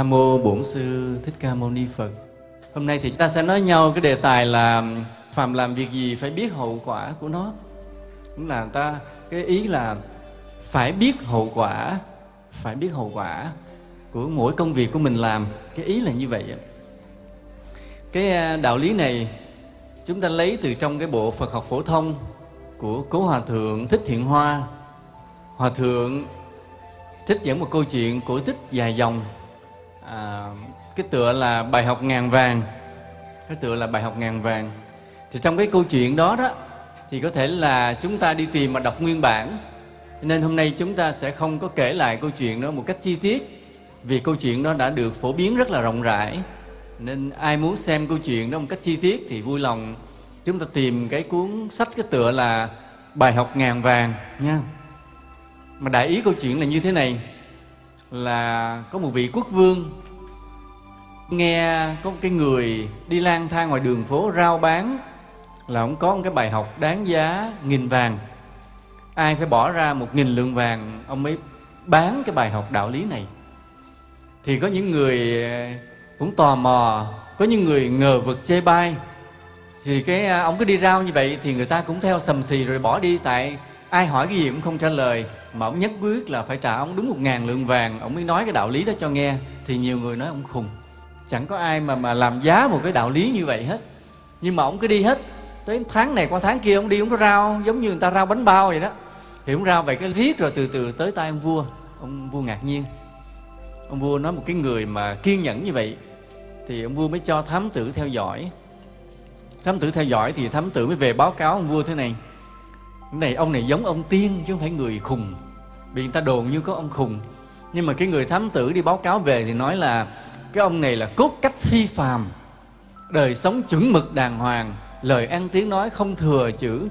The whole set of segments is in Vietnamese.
Nam mô Bổn sư Thích Ca Mâu Ni Phật. Hôm nay thì ta sẽ nói nhau cái đề tài là phàm làm việc gì phải biết hậu quả của nó. Cũng là ta cái ý là phải biết hậu quả, phải biết hậu quả của mỗi công việc của mình làm. Cái ý là như vậy. Cái à, đạo lý này chúng ta lấy từ trong cái bộ Phật học phổ thông của Cố Hòa Thượng Thích Thiện Hoa. Hòa Thượng trích dẫn một câu chuyện cổ tích dài dòng à, cái tựa là bài học ngàn vàng. Cái tựa là bài học ngàn vàng. Thì trong cái câu chuyện đó đó thì có thể là chúng ta đi tìm mà đọc nguyên bản. Nên hôm nay chúng ta sẽ không có kể lại câu chuyện đó một cách chi tiết vì câu chuyện đó đã được phổ biến rất là rộng rãi. Nên ai muốn xem câu chuyện đó một cách chi tiết thì vui lòng chúng ta tìm cái cuốn sách cái tựa là bài học ngàn vàng nha. Mà đại ý câu chuyện là như thế này là có một vị quốc vương. Nghe có một cái người đi lang thang ngoài đường phố rao bán là ông có một cái bài học đáng giá nghìn vàng. Ai phải bỏ ra một nghìn lượng vàng, ông mới bán cái bài học đạo lý này. Thì có những người ờ, cũng tò mò, có những người ngờ vực chê bai. Thì cái ờ, ông cứ đi rao như vậy thì người ta cũng theo sầm xì rồi bỏ đi, tại ai hỏi cái gì cũng không trả lời mà ông nhất quyết là phải trả ông đúng một ngàn lượng vàng. Ông mới nói cái đạo lý đó cho nghe. Thì nhiều người nói ông khùng. Chẳng có ai mà mà làm giá một cái đạo lý như vậy hết. Nhưng mà ông cứ đi hết. Tới tháng này qua tháng kia ông đi, ông có rao giống như người ta rao bánh bao vậy đó. Thì ông rao vậy cái riết rồi từ từ tới tay ông vua. Ông vua ngạc nhiên. Ông vua nói một cái người mà kiên nhẫn như vậy. Thì ông vua mới cho thám tử theo dõi. Thám tử theo dõi thì thám tử mới về báo cáo ông vua thế này này, ông này giống ông tiên chứ không phải người khùng. Bị người ta đồn như có ông khùng. Nhưng mà cái người thám tử đi báo cáo về thì nói là cái ông này là cốt cách phi phàm. Đời sống chuẩn mực đàng hoàng, lời ăn tiếng nói không thừa chữ.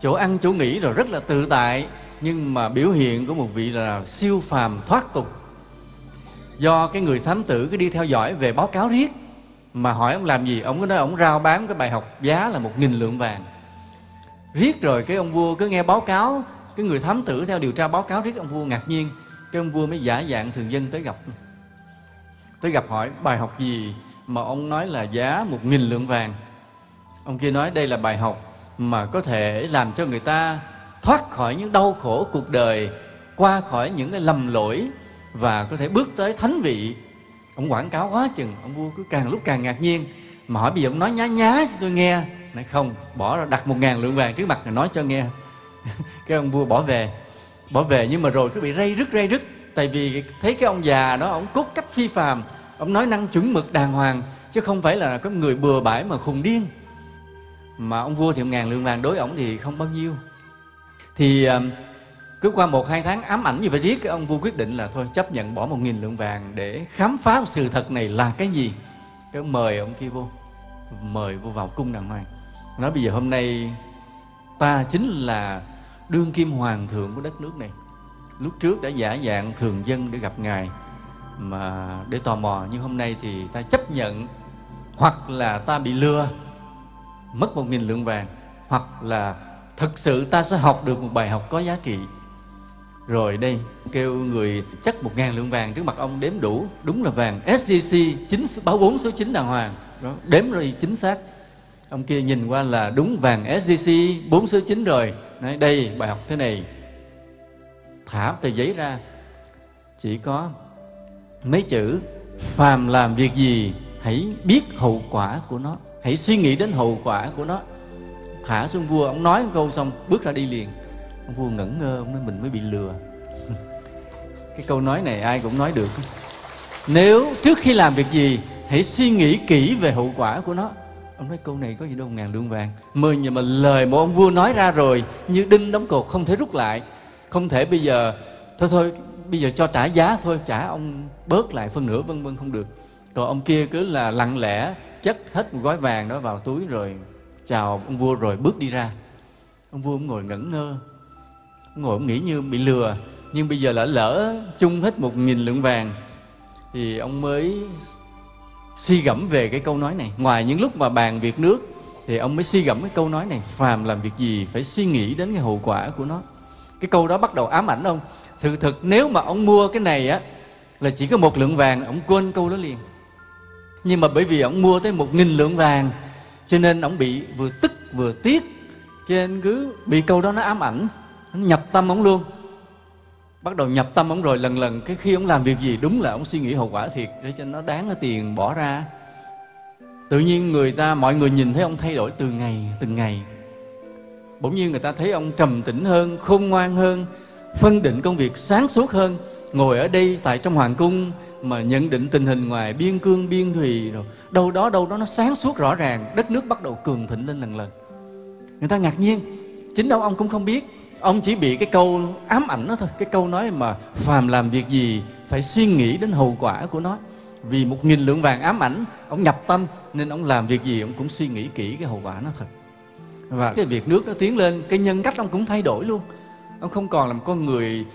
Chỗ ăn, chỗ nghỉ rồi rất là tự tại, nhưng mà biểu hiện của một vị là siêu phàm thoát tục. Do cái người thám tử cứ đi theo dõi về báo cáo riết, mà hỏi ông làm gì, ông cứ nói ông rao bán cái bài học giá là một nghìn lượng vàng riết rồi cái ông vua cứ nghe báo cáo, cái người thám tử theo điều tra báo cáo riết ông vua ngạc nhiên. Cái ông vua mới giả dạng thường dân tới gặp. Tới gặp hỏi, bài học gì mà ông nói là giá một nghìn lượng vàng? Ông kia nói, đây là bài học mà có thể làm cho người ta thoát khỏi những đau khổ cuộc đời, qua khỏi những cái lầm lỗi và có thể bước tới thánh vị. Ông quảng cáo quá chừng, ông vua cứ càng lúc càng ngạc nhiên. Mà hỏi, bây giờ ông nói nhá nhá cho tôi nghe nói không, bỏ ra, đặt một ngàn lượng vàng trước mặt rồi nói cho nghe. Cái ông vua bỏ về. Bỏ về, nhưng mà rồi cứ bị ray rứt ray rứt. Tại vì thấy cái ông già đó, ông cốt cách phi phàm. Ông nói năng chuẩn mực đàng hoàng, chứ không phải là có người bừa bãi mà khùng điên. Mà ông vua thì một ngàn lượng vàng đối ổng thì không bao nhiêu. Thì um, cứ qua một, hai tháng ám ảnh như vậy riết, cái ông vua quyết định là thôi, chấp nhận bỏ một nghìn lượng vàng để khám phá sự thật này là cái gì. Cái mời ông kia vô. Mời vô vào cung đàng hoàng nói bây giờ hôm nay ta chính là đương kim hoàng thượng của đất nước này. Lúc trước đã giả dạng thường dân để gặp ngài mà để tò mò nhưng hôm nay thì ta chấp nhận hoặc là ta bị lừa mất một nghìn lượng vàng hoặc là thực sự ta sẽ học được một bài học có giá trị. Rồi đây kêu người chắc một ngàn lượng vàng trước mặt ông đếm đủ đúng là vàng SGC chín báo bốn số chín đàng hoàng. Đó, đếm rồi chính xác ông kia nhìn qua là đúng vàng SGC bốn số chín rồi. Nói, đây, bài học thế này. Thả tờ giấy ra. Chỉ có mấy chữ, phàm làm việc gì, hãy biết hậu quả của nó. Hãy suy nghĩ đến hậu quả của nó. Thả xuống vua, ông nói một câu xong, bước ra đi liền. Ông vua ngẩn ngơ, ông nói mình mới bị lừa. Cái câu nói này ai cũng nói được. Nếu trước khi làm việc gì, hãy suy nghĩ kỹ về hậu quả của nó ông nói, câu này có gì đâu, ngàn lượng vàng. Mười nhưng mà lời một ông vua nói ra rồi, như đinh đóng cột không thể rút lại. Không thể bây giờ, thôi thôi, bây giờ cho trả giá thôi, trả ông bớt lại phân nửa, vân vân, không được. Còn ông kia cứ là lặng lẽ chất hết một gói vàng đó vào túi rồi chào ông vua rồi bước đi ra. Ông vua ông ngồi ngẩn ngơ ông ngồi ông nghĩ như bị lừa. Nhưng bây giờ lỡ lỡ chung hết một nghìn lượng vàng, thì ông mới suy gẫm về cái câu nói này. Ngoài những lúc mà bàn việc nước, thì ông mới suy gẫm cái câu nói này. Phàm làm việc gì phải suy nghĩ đến cái hậu quả của nó. Cái câu đó bắt đầu ám ảnh ông. Sự thực, nếu mà ông mua cái này á, là chỉ có một lượng vàng, ông quên câu đó liền. Nhưng mà bởi vì ông mua tới một nghìn lượng vàng, cho nên ông bị vừa tức vừa tiếc. Cho nên cứ bị câu đó nó ám ảnh, nó nhập tâm ông luôn bắt đầu nhập tâm ông rồi, lần lần cái khi ông làm việc gì đúng là ông suy nghĩ hậu quả thiệt, để cho nó đáng cái tiền bỏ ra. Tự nhiên người ta, mọi người nhìn thấy ông thay đổi từ ngày, từng ngày. Bỗng nhiên người ta thấy ông trầm tĩnh hơn, khôn ngoan hơn, phân định công việc sáng suốt hơn. Ngồi ở đây tại trong hoàng cung mà nhận định tình hình ngoài biên cương, biên thùy rồi đâu đó đâu đó nó sáng suốt rõ ràng, đất nước bắt đầu cường thịnh lên lần lần. Người ta ngạc nhiên, chính đâu ông cũng không biết ông chỉ bị cái câu ám ảnh đó thôi. Cái câu nói mà phàm làm việc gì phải suy nghĩ đến hậu quả của nó. Vì một nghìn lượng vàng ám ảnh ông nhập tâm nên ông làm việc gì ông cũng suy nghĩ kỹ cái hậu quả nó thật và cái việc nước nó tiến lên cái nhân cách ông cũng thay đổi luôn. Ông không còn là một con người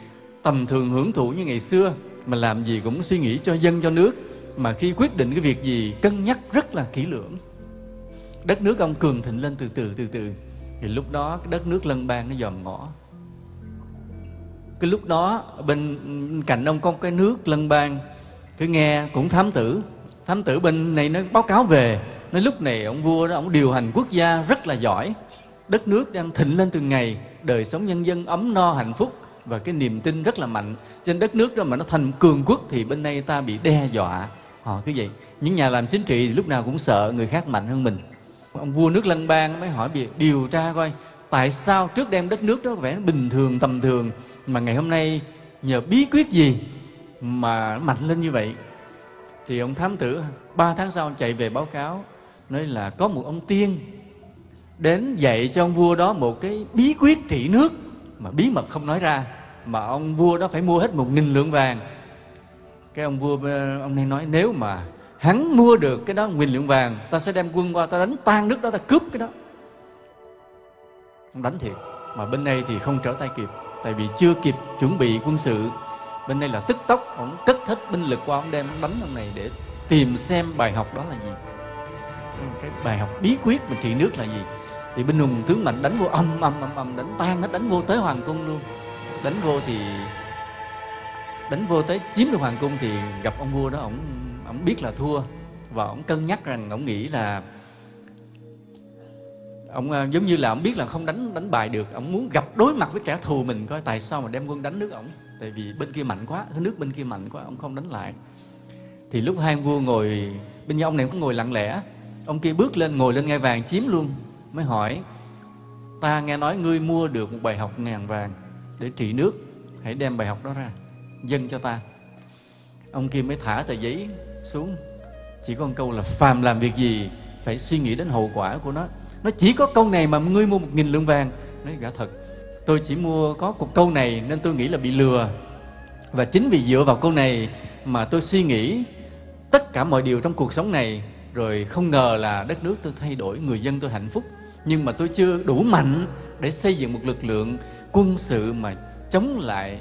tầm thường hưởng thụ như ngày xưa mà làm gì cũng suy nghĩ cho dân cho nước. Mà khi quyết định cái việc gì cân nhắc rất là kỹ lưỡng. Đất nước ông cường thịnh lên từ từ từ từ thì lúc đó cái đất nước lân bang nó dòm ngõ. Cái lúc đó bên cạnh ông có cái nước lân bang cứ nghe cũng thám tử. Thám tử bên này nó báo cáo về, nói lúc này ông vua đó, ông điều hành quốc gia rất là giỏi. Đất nước đang thịnh lên từng ngày, đời sống nhân dân ấm no hạnh phúc và cái niềm tin rất là mạnh. Trên đất nước đó mà nó thành cường quốc thì bên đây ta bị đe dọa. Họ cứ vậy. Những nhà làm chính trị thì lúc nào cũng sợ người khác mạnh hơn mình ông vua nước lân bang mới hỏi việc điều tra coi, tại sao trước đem đất nước đó vẻ bình thường, tầm thường, mà ngày hôm nay nhờ bí quyết gì mà mạnh lên như vậy? Thì ông thám tử, ba tháng sau chạy về báo cáo, nói là có một ông tiên đến dạy cho ông vua đó một cái bí quyết trị nước mà bí mật không nói ra, mà ông vua đó phải mua hết một nghìn lượng vàng. Cái ông vua, ông này nói, nếu mà hắn mua được cái đó nguyên lượng vàng, ta sẽ đem quân qua, ta đánh tan nước đó, ta cướp cái đó. Đánh thiệt, mà bên đây thì không trở tay kịp, tại vì chưa kịp chuẩn bị quân sự. Bên đây là tức tốc, ông cất hết binh lực qua, ông đem đánh ông này để tìm xem bài học đó là gì. Cái bài học bí quyết mà trị nước là gì. Thì binh hùng tướng mạnh đánh vô âm âm âm âm, đánh tan hết, đánh vô tới hoàng cung luôn. Đánh vô thì, đánh vô tới chiếm được hoàng cung thì gặp ông vua đó ổng ông biết là thua và ông cân nhắc rằng ông nghĩ là ông ờ, giống như là ông biết là không đánh đánh bài được. Ông muốn gặp đối mặt với kẻ thù mình coi tại sao mà đem quân đánh nước ổng. Tại vì bên kia mạnh quá cái nước bên kia mạnh quá, ông không đánh lại. Thì lúc hai ông vua ngồi bên nhau, ông này cũng ngồi lặng lẽ. Ông kia bước lên, ngồi lên ngai vàng chiếm luôn, mới hỏi, ta nghe nói ngươi mua được một bài học ngàn vàng để trị nước, hãy đem bài học đó ra, dâng cho ta ông kia mới thả tờ giấy xuống. Chỉ có một câu là phàm làm việc gì phải suy nghĩ đến hậu quả của nó. Nó chỉ có câu này mà ngươi mua một nghìn lượng vàng. Nói gã thật, tôi chỉ mua có một câu này nên tôi nghĩ là bị lừa. Và chính vì dựa vào câu này mà tôi suy nghĩ tất cả mọi điều trong cuộc sống này, rồi không ngờ là đất nước tôi thay đổi, người dân tôi hạnh phúc. Nhưng mà tôi chưa đủ mạnh để xây dựng một lực lượng quân sự mà chống lại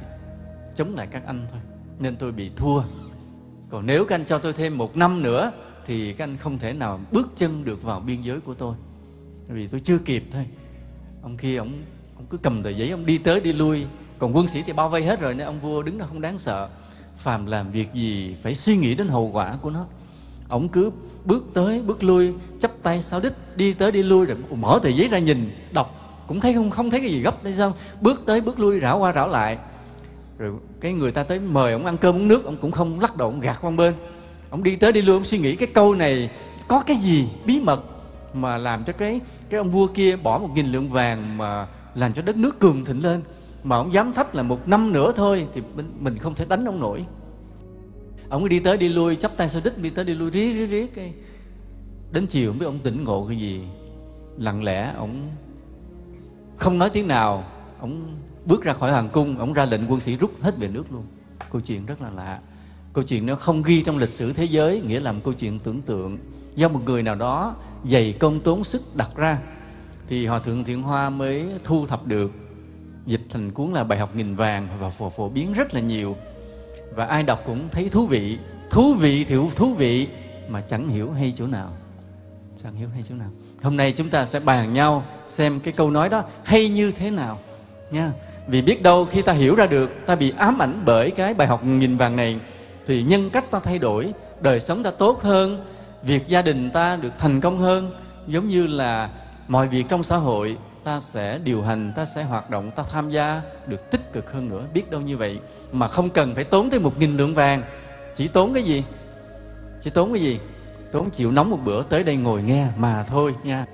chống lại các anh thôi nên tôi bị thua. Còn nếu các anh cho tôi thêm một năm nữa thì các anh không thể nào bước chân được vào biên giới của tôi. Vì tôi chưa kịp thôi. Ông kia ông, ông cứ cầm tờ giấy ông đi tới đi lui. Còn quân sĩ thì bao vây hết rồi nên ông vua đứng đó không đáng sợ. Phàm làm việc gì phải suy nghĩ đến hậu quả của nó. Ông cứ bước tới bước lui chắp tay sau đích đi tới đi lui rồi mở tờ giấy ra nhìn đọc. Cũng thấy không không thấy cái gì gấp đây sao? Bước tới bước lui rảo qua rảo lại rồi cái người ta tới mời ông ăn cơm uống nước ông cũng không lắc đầu ông gạt qua bên. Ông đi tới đi lui ông suy nghĩ cái câu này có cái gì bí mật mà làm cho cái cái ông vua kia bỏ một nghìn lượng vàng mà làm cho đất nước cường thịnh lên mà ông dám thách là một năm nữa thôi thì mình, mình không thể đánh ông nổi. Ông đi tới đi lui chắp tay sau đích đi tới đi lui rí rí rí cái đến chiều không biết ông tỉnh ngộ cái gì. Lặng lẽ ông không nói tiếng nào ông bước ra khỏi hoàng cung ông ra lệnh quân sĩ rút hết về nước luôn. Câu chuyện rất là lạ. Câu chuyện nó không ghi trong lịch sử thế giới nghĩa là một câu chuyện tưởng tượng. Do một người nào đó dày công tốn sức đặt ra thì hòa thượng thiện hoa mới thu thập được. Dịch thành cuốn là bài học nghìn vàng và phổ, phổ biến rất là nhiều. Và ai đọc cũng thấy thú vị. Thú vị thì thú vị mà chẳng hiểu hay chỗ nào. Chẳng hiểu hay chỗ nào. Hôm nay chúng ta sẽ bàn nhau xem cái câu nói đó hay như thế nào nha vì biết đâu khi ta hiểu ra được, ta bị ám ảnh bởi cái bài học nghìn vàng này, thì nhân cách ta thay đổi, đời sống ta tốt hơn, việc gia đình ta được thành công hơn, giống như là mọi việc trong xã hội, ta sẽ điều hành, ta sẽ hoạt động, ta tham gia được tích cực hơn nữa. Biết đâu như vậy, mà không cần phải tốn tới một nghìn lượng vàng. Chỉ tốn cái gì? Chỉ tốn cái gì? Tốn chịu nóng một bữa tới đây ngồi nghe mà thôi nha.